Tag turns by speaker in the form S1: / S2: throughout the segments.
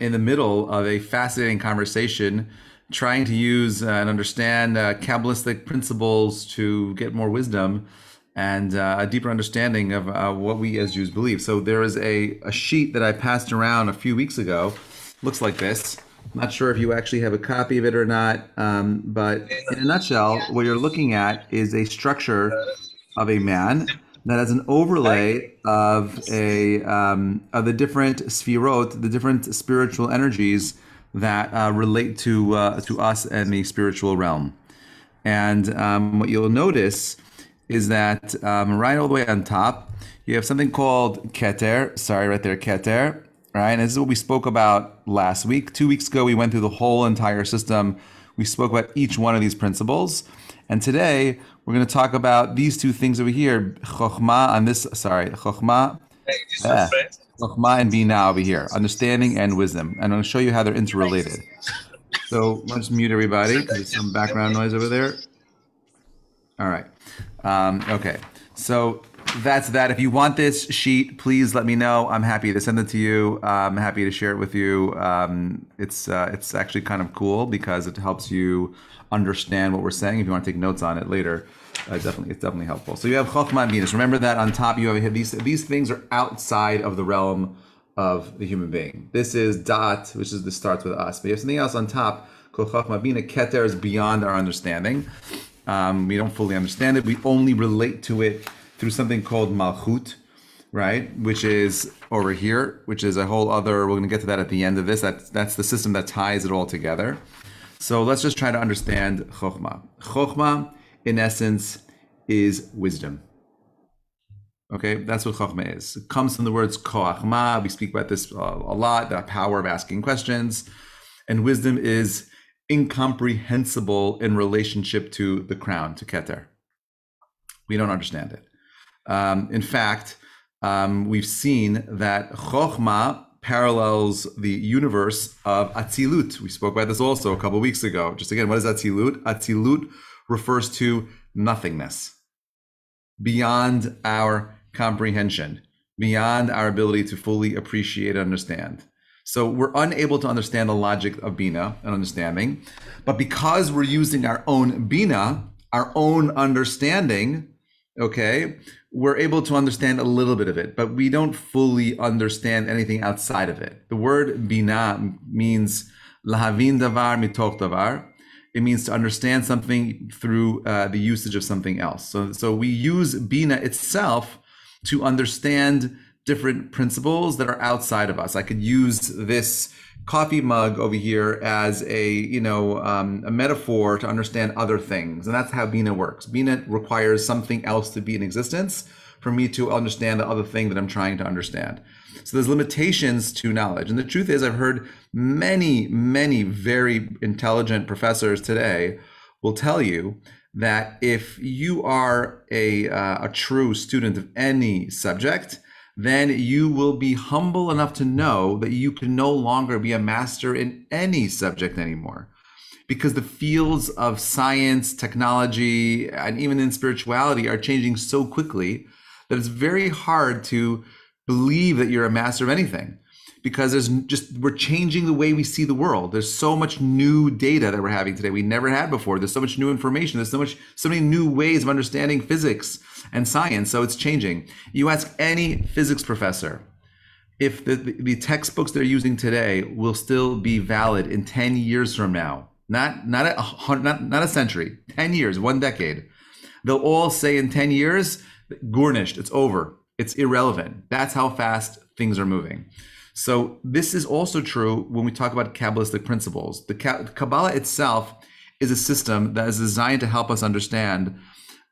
S1: in the middle of a fascinating conversation, trying to use uh, and understand uh, Kabbalistic principles to get more wisdom and uh, a deeper understanding of uh, what we as Jews believe. So there is a, a sheet that I passed around a few weeks ago. Looks like this. I'm not sure if you actually have a copy of it or not, um, but in a nutshell, what you're looking at is a structure of a man that has an overlay of a um, of the different sphirot, the different spiritual energies that uh, relate to uh, to us and the spiritual realm. And um, what you'll notice is that um, right all the way on top, you have something called Keter. Sorry, right there, Keter. Right, and this is what we spoke about last week. Two weeks ago, we went through the whole entire system. We spoke about each one of these principles. And today, we're going to talk about these two things over here. Chokhmah on this, sorry, Chokhmah. Eh, Chokhmah and Bina over here. Understanding and wisdom. And I'm going to show you how they're interrelated. So let's mute everybody. There's some background noise over there. All right. Um, okay. So that's that. If you want this sheet, please let me know. I'm happy to send it to you. I'm happy to share it with you. Um, it's uh, it's actually kind of cool because it helps you understand what we're saying. If you want to take notes on it later, uh, definitely it's definitely helpful. So you have Chokhmah and Bina. Remember that on top you have these these things are outside of the realm of the human being. This is Dot, which is this starts with us. But you have something else on top. Chokhmah Bina Keter is beyond our understanding. Um, we don't fully understand it. We only relate to it through something called Malchut, right? Which is over here, which is a whole other. We're going to get to that at the end of this. That's that's the system that ties it all together. So let's just try to understand Chokhmah. Chokhmah, in essence, is wisdom. Okay, that's what Chokhmah is. It comes from the words Koachma. We speak about this uh, a lot, the power of asking questions. And wisdom is incomprehensible in relationship to the crown, to Keter. We don't understand it. Um, in fact, um, we've seen that Chokhmah parallels the universe of Atzilut. We spoke about this also a couple weeks ago. Just again, what is Atzilut? Atzilut refers to nothingness, beyond our comprehension, beyond our ability to fully appreciate and understand. So we're unable to understand the logic of Bina and understanding. But because we're using our own Bina, our own understanding, okay, we're able to understand a little bit of it, but we don't fully understand anything outside of it. The word Bina means lahavin davar mitoch davar. It means to understand something through uh, the usage of something else. So, so we use Bina itself to understand different principles that are outside of us. I could use this coffee mug over here as a you know um, a metaphor to understand other things, and that's how Bina works. Bina requires something else to be in existence for me to understand the other thing that I'm trying to understand. So there's limitations to knowledge, and the truth is, I've heard many, many very intelligent professors today will tell you that if you are a, uh, a true student of any subject, then you will be humble enough to know that you can no longer be a master in any subject anymore. Because the fields of science, technology, and even in spirituality are changing so quickly that it's very hard to believe that you're a master of anything. Because there's just we're changing the way we see the world. There's so much new data that we're having today we never had before. There's so much new information. There's so much so many new ways of understanding physics and science so it's changing. You ask any physics professor if the, the textbooks they're using today will still be valid in 10 years from now not not a not, not a century 10 years one decade they'll all say in 10 years garnished it's over it's irrelevant. That's how fast things are moving. So this is also true when we talk about Kabbalistic principles. The Kabbalah itself is a system that is designed to help us understand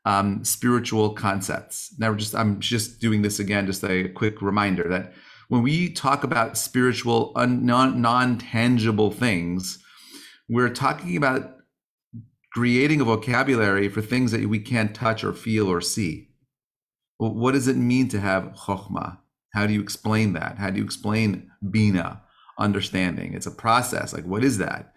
S1: um, spiritual concepts. Now, just I'm just doing this again, just a quick reminder that when we talk about spiritual, un, non non tangible things, we're talking about creating a vocabulary for things that we can't touch or feel or see. Well, what does it mean to have chokhmah? How do you explain that? How do you explain Bina, understanding? It's a process. Like, what is that?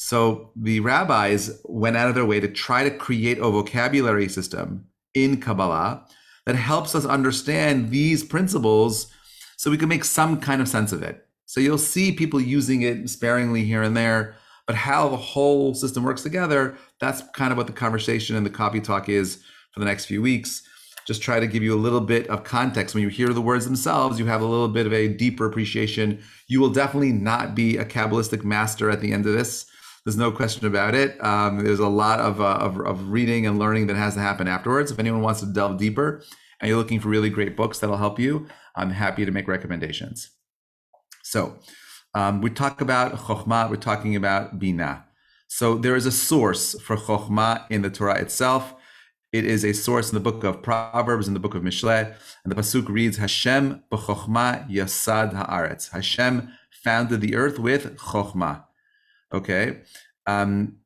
S1: So the rabbis went out of their way to try to create a vocabulary system in Kabbalah that helps us understand these principles so we can make some kind of sense of it. So you'll see people using it sparingly here and there, but how the whole system works together, that's kind of what the conversation and the coffee talk is for the next few weeks. Just try to give you a little bit of context. When you hear the words themselves, you have a little bit of a deeper appreciation. You will definitely not be a Kabbalistic master at the end of this. There's no question about it. Um, there's a lot of, uh, of, of reading and learning that has to happen afterwards. If anyone wants to delve deeper and you're looking for really great books that'll help you, I'm happy to make recommendations. So um, we talk about chokhmah, we're talking about bina. So there is a source for chokhmah in the Torah itself. It is a source in the book of Proverbs, in the book of Mishle, and the pasuk reads, "Hashem b'chokhmah yasad haaretz." Hashem founded the earth with chokhmah. Okay, um,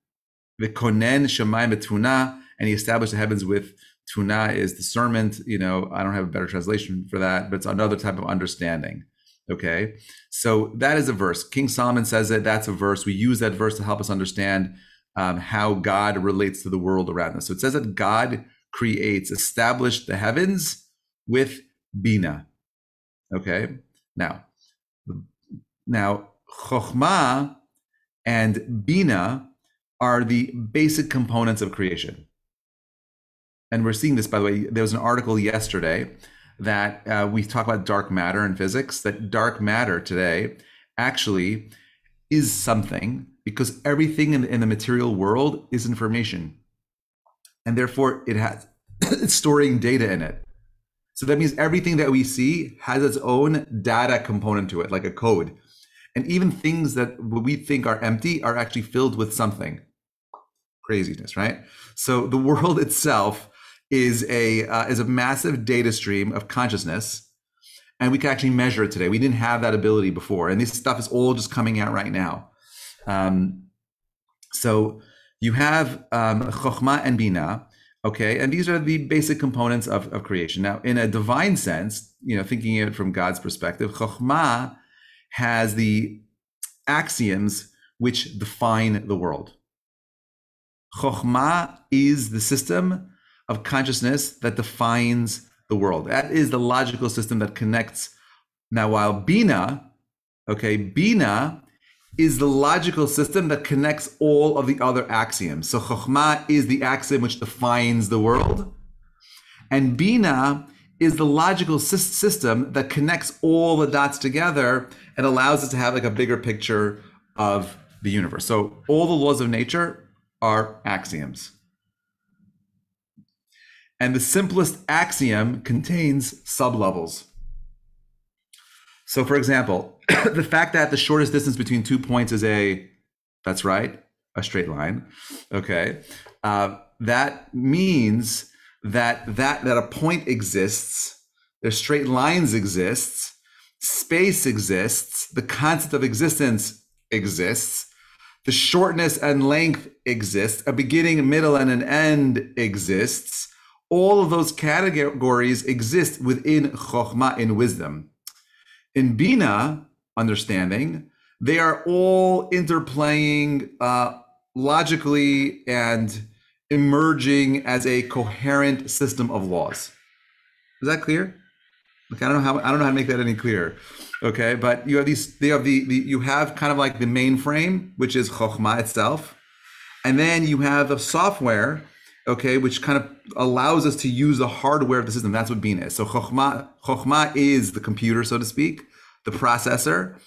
S1: the konen shemayim betuna, and he established the heavens with tevuna is discernment. You know, I don't have a better translation for that, but it's another type of understanding. Okay, so that is a verse. King Solomon says that that's a verse. We use that verse to help us understand um, how God relates to the world around us. So it says that God creates, established the heavens with bina. Okay, now, now chokhmah and bina are the basic components of creation. And we're seeing this, by the way. There was an article yesterday that uh, we talk about dark matter in physics, that dark matter today actually is something because everything in, in the material world is information. And therefore it has it's storing data in it. So that means everything that we see has its own data component to it, like a code. And even things that we think are empty are actually filled with something. Craziness, right? So the world itself is a uh, is a massive data stream of consciousness, and we can actually measure it today. We didn't have that ability before, and this stuff is all just coming out right now. Um, so you have um, and bina, okay, and these are the basic components of, of creation. Now, in a divine sense, you know, thinking it from God's perspective, chokhmah has the axioms which define the world. Chokhmah is the system of consciousness that defines the world. That is the logical system that connects. Now, while Bina, okay, Bina is the logical system that connects all of the other axioms. So Chokhmah is the axiom which defines the world. And Bina is the logical system that connects all the dots together and allows us to have like a bigger picture of the universe. So all the laws of nature are axioms. And the simplest axiom contains sublevels. So, for example, the fact that the shortest distance between two points is a, that's right, a straight line. Okay. Uh, that means that, that, that a point exists, there's straight lines exists, space exists, the concept of existence exists, the shortness and length exists, a beginning, a middle, and an end exists all of those categories exist within chokhmah in wisdom. In bina, understanding, they are all interplaying uh, logically and emerging as a coherent system of laws. Is that clear? Like I don't know how I don't know how to make that any clearer. Okay, but you have these. They have the, the you have kind of like the mainframe, which is chokhmah itself, and then you have the software okay, which kind of allows us to use the hardware of the system. That's what Bina is. So Chokhmah, Chokhmah is the computer, so to speak, the processor.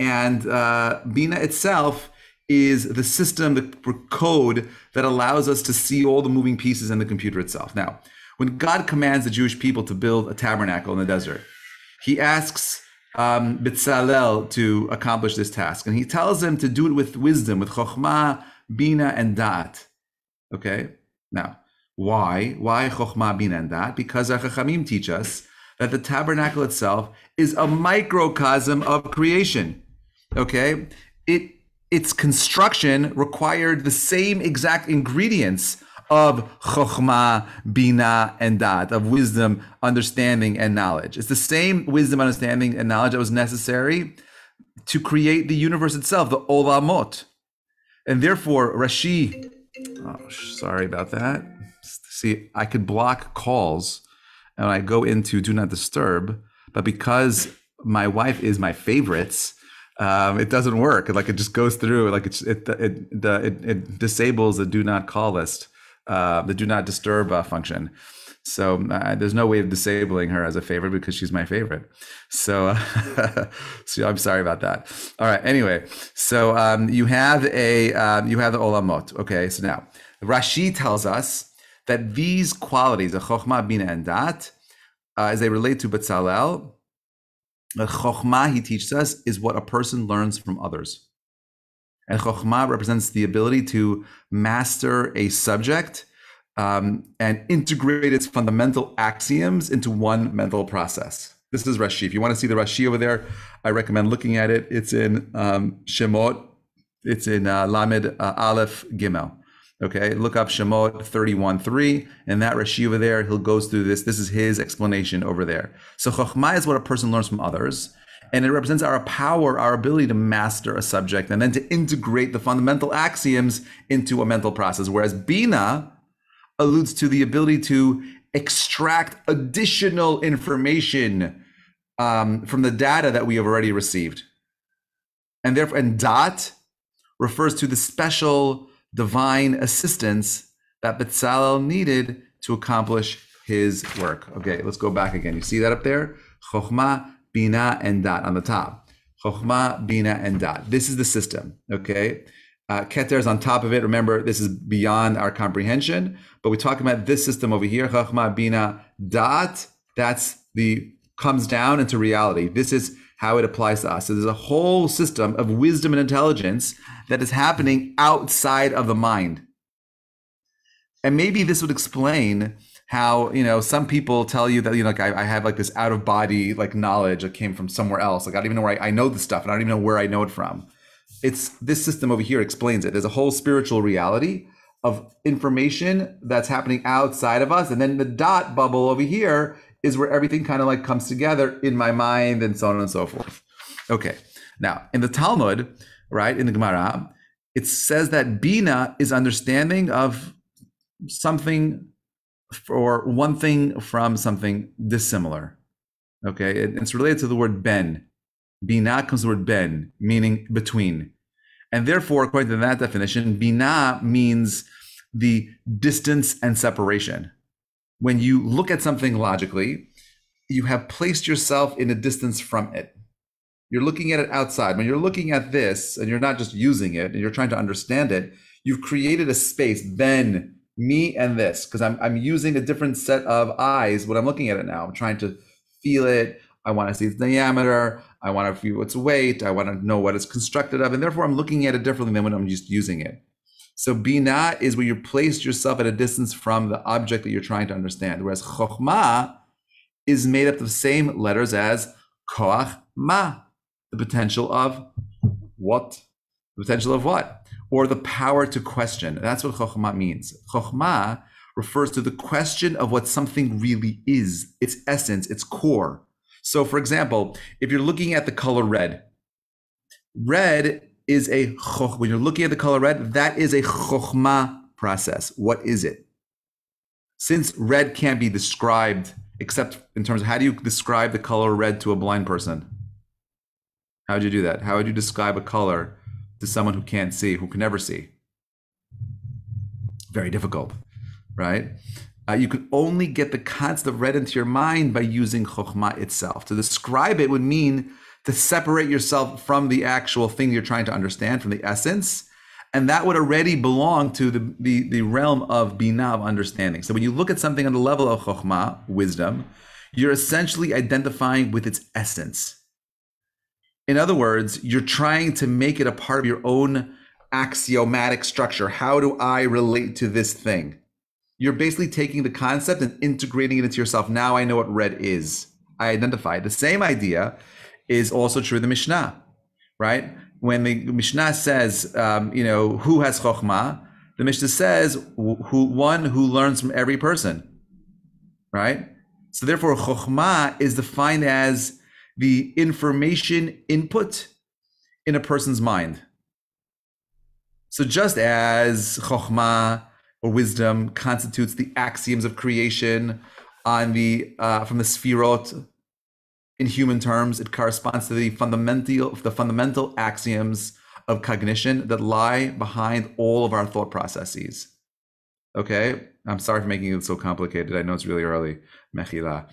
S1: And uh, Bina itself is the system, the code that allows us to see all the moving pieces in the computer itself. Now, when God commands the Jewish people to build a tabernacle in the desert, he asks um, Betzalel to accomplish this task. And he tells them to do it with wisdom, with chokhmah, bina, and da'at. Okay? Now, why? Why Chokhmah bin and that? Because our Chachamim teach us that the tabernacle itself is a microcosm of creation. Okay? It its construction required the same exact ingredients of chokhmah, bina, and dat, of wisdom, understanding, and knowledge. It's the same wisdom, understanding, and knowledge that was necessary to create the universe itself, the olamot. And therefore, Rashi Oh, sorry about that. See, I could block calls and I go into do not disturb, but because my wife is my favorites, um, it doesn't work. Like it just goes through. Like it it it, the, it, it disables the do not call list, uh, the do not disturb uh, function. So uh, there's no way of disabling her as a favorite because she's my favorite. So, so I'm sorry about that. All right. Anyway, so um, you have a um, you have the olamot. Okay. So now Rashi tells us that these qualities, the chokhmah, bina, and dat, uh, as they relate to Betzalel, the chokhmah he teaches us is what a person learns from others. And chokhmah represents the ability to master a subject um, and integrate its fundamental axioms into one mental process. This is Rashi. If you want to see the Rashi over there, I recommend looking at it. It's in um, Shemot. It's in uh, Lamed uh, Aleph Gimel. Okay, look up Shemot 31.3, and that Rashi over there, he'll goes through this. This is his explanation over there. So Chokhmah is what a person learns from others, and it represents our power, our ability to master a subject, and then to integrate the fundamental axioms into a mental process. Whereas Bina alludes to the ability to extract additional information um, from the data that we have already received. And therefore, and dot refers to the special divine assistance that Betzalel needed to accomplish his work. Okay, let's go back again. You see that up there? Chokhmah, Bina, and Dot on the top. Chokhmah, Bina, and Dot. This is the system. Okay. Uh, Keter is on top of it. Remember, this is beyond our comprehension, but we talk about this system over here, Chachma, Bina, Dot. That's the comes down into reality. This is how it applies to us. So there's a whole system of wisdom and intelligence that is happening outside of the mind. And maybe this would explain how, you know, some people tell you that, you know, like I, I have like this out of body like knowledge that came from somewhere else. Like I don't even know where I, I know this stuff and I don't even know where I know it from. It's this system over here explains it. There's a whole spiritual reality of information that's happening outside of us. And then the dot bubble over here is where everything kind of like comes together in my mind and so on and so forth. Okay. Now, in the Talmud, right, in the Gemara, it says that Bina is understanding of something or one thing from something dissimilar. Okay. It, it's related to the word ben. Bina comes the word ben, meaning between. And therefore, according to that definition, Bina means the distance and separation when you look at something logically, you have placed yourself in a distance from it. You're looking at it outside. When you're looking at this and you're not just using it and you're trying to understand it, you've created a space, then me and this, because I'm, I'm using a different set of eyes when I'm looking at it now. I'm trying to feel it. I want to see its diameter. I want to feel its weight. I want to know what it's constructed of. And therefore, I'm looking at it differently than when I'm just using it. So bina is where you place yourself at a distance from the object that you're trying to understand. Whereas chokhmah is made up of the same letters as koach ma, the potential of what? The potential of what? Or the power to question. That's what chokhmah means. Chokhmah refers to the question of what something really is, its essence, its core. So, for example, if you're looking at the color red, red is a when you're looking at the color red, that is a chokhmah process. What is it? Since red can't be described except in terms of how do you describe the color red to a blind person? How would you do that? How would you describe a color to someone who can't see, who can never see? Very difficult, right? Uh, you can only get the concept of red into your mind by using chokhmah itself. To describe it would mean to separate yourself from the actual thing you're trying to understand, from the essence. And that would already belong to the, the, the realm of bina, of understanding. So when you look at something on the level of chokhmah, wisdom, you're essentially identifying with its essence. In other words, you're trying to make it a part of your own axiomatic structure. How do I relate to this thing? You're basically taking the concept and integrating it into yourself. Now I know what red is. I identify the same idea is also true of the Mishnah, right? When the Mishnah says, um, you know, who has chokhmah, the Mishnah says, who one who learns from every person, right? So therefore, chokhmah is defined as the information input in a person's mind. So just as chokhmah or wisdom constitutes the axioms of creation on the uh, from the sfirot in human terms, it corresponds to the fundamental the fundamental axioms of cognition that lie behind all of our thought processes. Okay, I'm sorry for making it so complicated. I know it's really early, Mechila.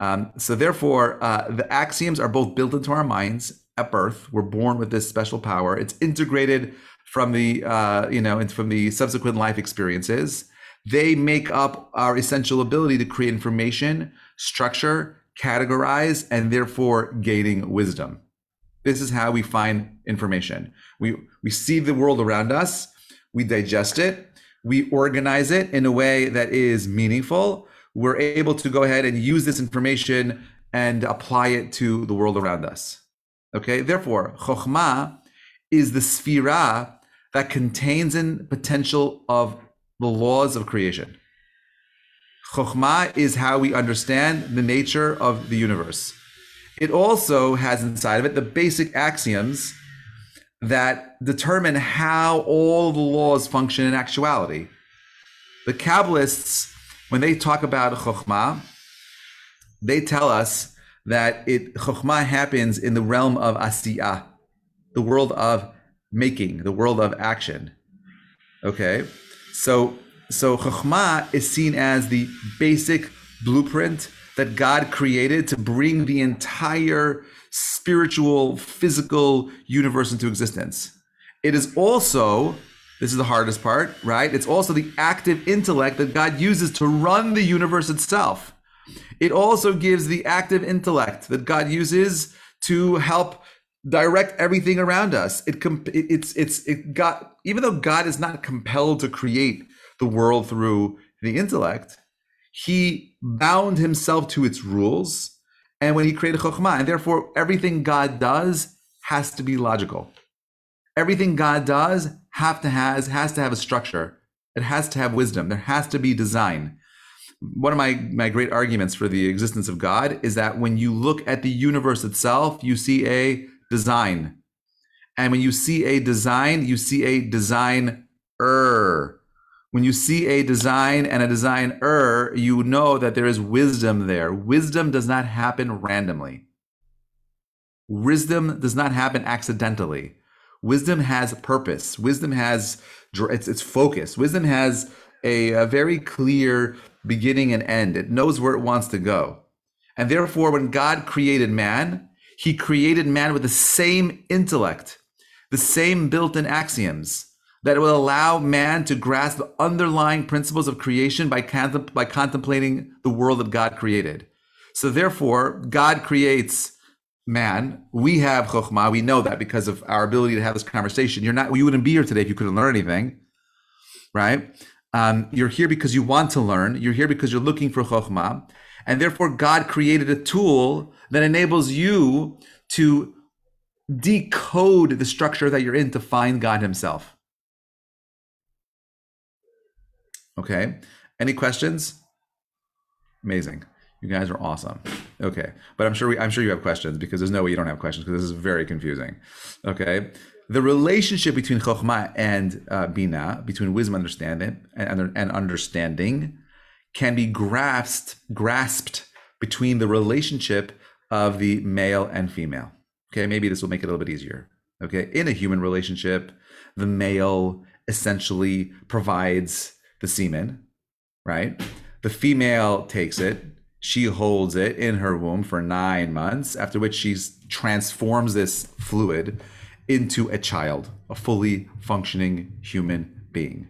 S1: Um, so therefore, uh, the axioms are both built into our minds at birth. We're born with this special power. It's integrated from the uh, you know from the subsequent life experiences. They make up our essential ability to create information, structure, categorize, and therefore gaining wisdom. This is how we find information. We we see the world around us, we digest it, we organize it in a way that is meaningful. We're able to go ahead and use this information and apply it to the world around us. Okay, therefore, chokhmah is the sphira that contains in potential of the laws of creation. Chokhmah is how we understand the nature of the universe. It also has inside of it the basic axioms that determine how all the laws function in actuality. The Kabbalists, when they talk about Chokhmah, they tell us that it Chokhmah happens in the realm of Asiyah, the world of making, the world of action. Okay, so so Chokhmah is seen as the basic blueprint that God created to bring the entire spiritual, physical universe into existence. It is also, this is the hardest part, right? It's also the active intellect that God uses to run the universe itself. It also gives the active intellect that God uses to help direct everything around us. It it's it's it got even though God is not compelled to create the world through the intellect, he bound himself to its rules. And when he created Chokhmah, and therefore everything God does has to be logical. Everything God does have to has has to have a structure. It has to have wisdom. There has to be design. One of my, my great arguments for the existence of God is that when you look at the universe itself, you see a design. And when you see a design, you see a design er when you see a design and a designer, you know that there is wisdom there. Wisdom does not happen randomly. Wisdom does not happen accidentally. Wisdom has purpose. Wisdom has its, its focus. Wisdom has a, a very clear beginning and end. It knows where it wants to go. And therefore, when God created man, he created man with the same intellect, the same built in axioms that will allow man to grasp the underlying principles of creation by, by contemplating the world that God created. So therefore, God creates man. We have chokhmah. We know that because of our ability to have this conversation. You're not. You wouldn't be here today if you couldn't learn anything, right? Um, you're here because you want to learn. You're here because you're looking for chokhmah, and therefore God created a tool that enables you to decode the structure that you're in to find God Himself. Okay. Any questions? Amazing. You guys are awesome. Okay, but I'm sure we, I'm sure you have questions because there's no way you don't have questions because this is very confusing. Okay, the relationship between chokhmah and uh, bina, between wisdom, understanding, and, and understanding, can be grasped grasped between the relationship of the male and female. Okay, maybe this will make it a little bit easier. Okay, in a human relationship, the male essentially provides the semen, right? The female takes it. She holds it in her womb for nine months, after which she transforms this fluid into a child, a fully functioning human being.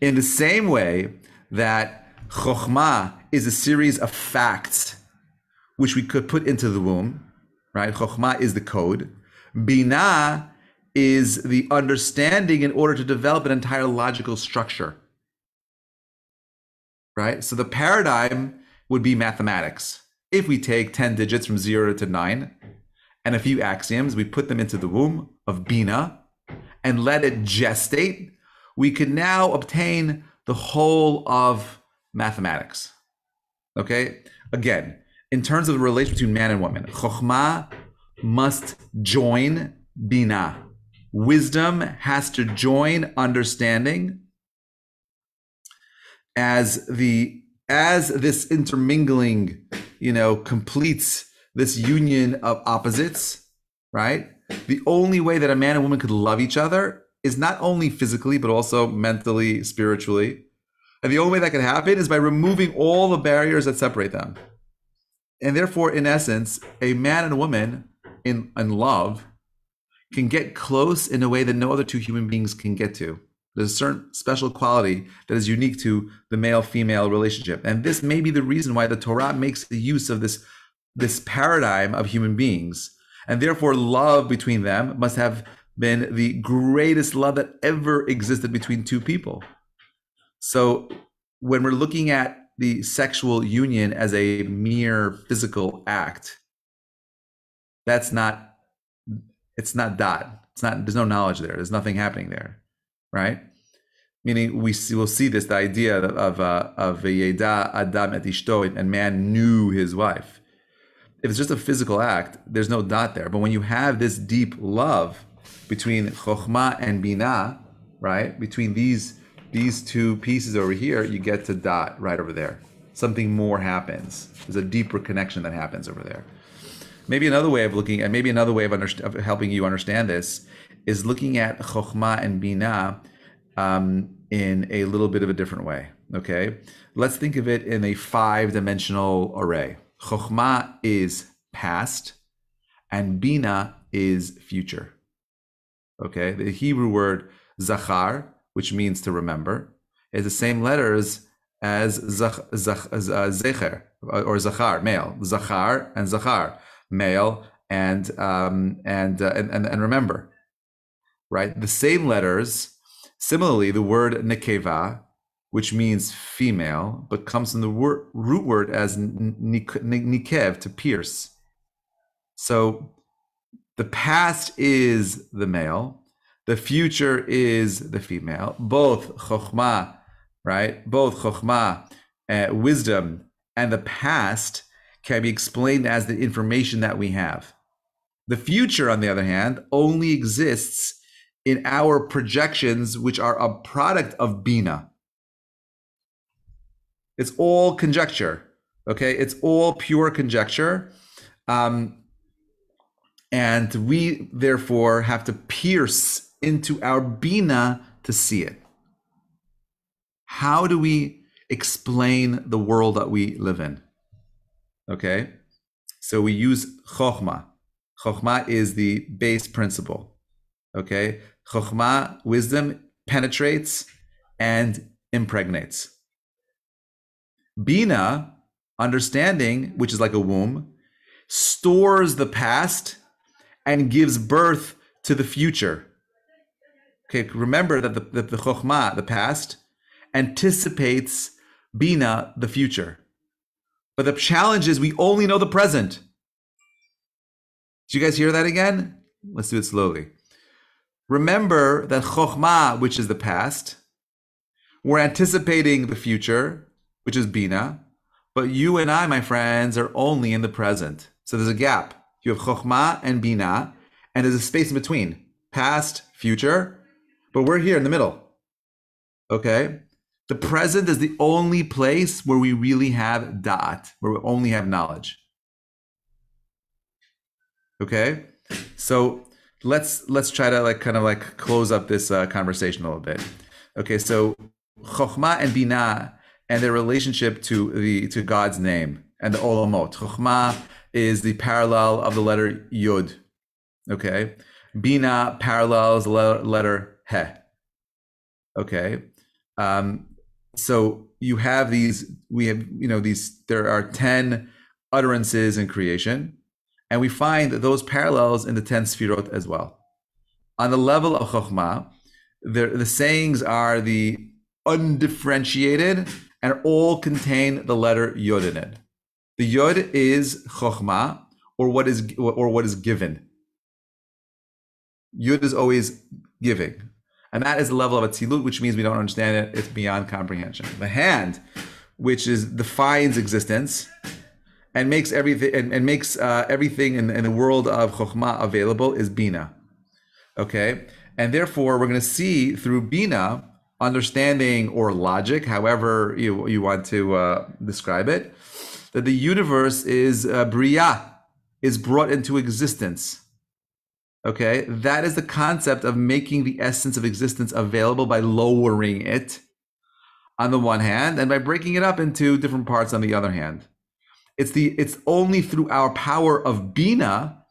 S1: In the same way that chokhmah is a series of facts which we could put into the womb, right? Chokhmah is the code. Binah is the understanding in order to develop an entire logical structure right? So the paradigm would be mathematics. If we take 10 digits from zero to nine and a few axioms, we put them into the womb of Bina and let it gestate, we could now obtain the whole of mathematics. Okay? Again, in terms of the relation between man and woman, Chokhmah must join Bina. Wisdom has to join understanding as the as this intermingling you know completes this union of opposites, right? The only way that a man and woman could love each other is not only physically, but also mentally, spiritually. And the only way that can happen is by removing all the barriers that separate them. And therefore, in essence, a man and a woman in, in love can get close in a way that no other two human beings can get to. There's a certain special quality that is unique to the male female relationship. And this may be the reason why the Torah makes the use of this, this paradigm of human beings. And therefore, love between them must have been the greatest love that ever existed between two people. So when we're looking at the sexual union as a mere physical act, that's not it's not dot. It's not there's no knowledge there. There's nothing happening there. Right? Meaning we see, will see this the idea of of uh, Yeda Adam et Ishto and man knew his wife. If it's just a physical act, there's no dot there. But when you have this deep love between Chokhmah and Binah, right? Between these these two pieces over here, you get to dot right over there. Something more happens. There's a deeper connection that happens over there. Maybe another way of looking at, maybe another way of, underst- of helping you understand this is looking at Chokhmah and Binah um, in a little bit of a different way. Okay, let's think of it in a five-dimensional array. Chokhmah is past, and Bina is future. Okay, the Hebrew word zachar, which means to remember, is the same letters as zach, zach, uh, zecher or zachar, male. Zachar and zachar, male and um, and, uh, and and and remember, right? The same letters. Similarly, the word nekeva, which means female, but comes from the root word as nikev to pierce. So the past is the male, the future is the female. Both chokhmah, right? Both chokhmah, uh, wisdom, and the past can be explained as the information that we have. The future, on the other hand, only exists in our projections, which are a product of Bina. It's all conjecture. Okay, it's all pure conjecture. Um, and we therefore have to pierce into our bina to see it. How do we explain the world that we live in? Okay, so we use chokhmah. Chokhmah is the base principle. Okay, chokhmah, wisdom, penetrates and impregnates. Bina, understanding, which is like a womb, stores the past and gives birth to the future. Okay, remember that the, the, the Chokhmah, the past, anticipates Bina, the future. But the challenge is we only know the present. Did you guys hear that again? Let's do it slowly. Remember that Chokhmah, which is the past, we're anticipating the future, which is Bina, but you and I, my friends, are only in the present. So there's a gap. You have Chokhmah and Bina, and there's a space in between past, future, but we're here in the middle. Okay? The present is the only place where we really have da'at, where we only have knowledge. Okay? So let's let's try to like kind of like close up this uh, conversation a little bit. Okay, so Chokhmah and Bina and their relationship to the to God's name and the Olamot. Chokhmah is the parallel of the letter Yud. Okay. Bina parallels the letter, He. Okay. Um, so you have these, we have, you know, these, there are 10 utterances in creation, and we find those parallels in the 10 sfirot as well. On the level of Chokhmah, the, the sayings are the undifferentiated and all contain the letter Yod in it. The yod is chokhmah, or what is or what is given. Yud is always giving, and that is the level of atzilut, which means we don't understand it; it's beyond comprehension. The hand, which is defines existence and makes everything and, and makes uh, everything in, in the world of chokhmah available, is bina. Okay, and therefore we're going to see through bina understanding or logic, however you you want to uh, describe it that the universe is uh, bria, is brought into existence. Okay, that is the concept of making the essence of existence available by lowering it on the one hand and by breaking it up into different parts on the other hand. It's the it's only through our power of bina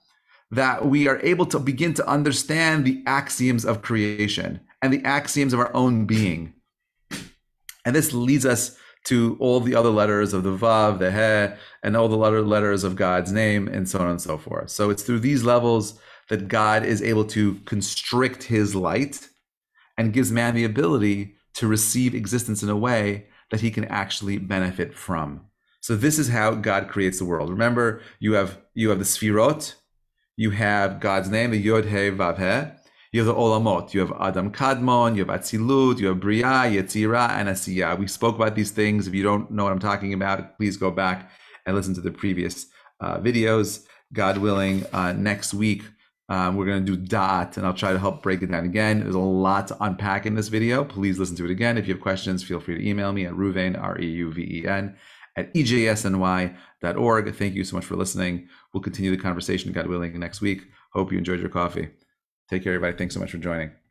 S1: that we are able to begin to understand the axioms of creation and the axioms of our own being. And this leads us to all the other letters of the Vav, the He, and all the letter letters of God's name, and so on and so forth. So it's through these levels that God is able to constrict his light and gives man the ability to receive existence in a way that he can actually benefit from. So this is how God creates the world. Remember, you have you have the Sfirot, you have God's name, the Yod He Vav He, you have the Olamot, you have Adam Kadmon, you have Atzilut, you have Bria, Yetzira, and Asiyah. We spoke about these things. If you don't know what I'm talking about, please go back and listen to the previous uh, videos. God willing, uh, next week um, we're going to do dot, and I'll try to help break it down again. There's a lot to unpack in this video. Please listen to it again. If you have questions, feel free to email me at Reuven, R E U V E N, at ejsny.org. Thank you so much for listening. We'll continue the conversation, God willing, next week. Hope you enjoyed your coffee. Take care, everybody. Thanks so much for joining.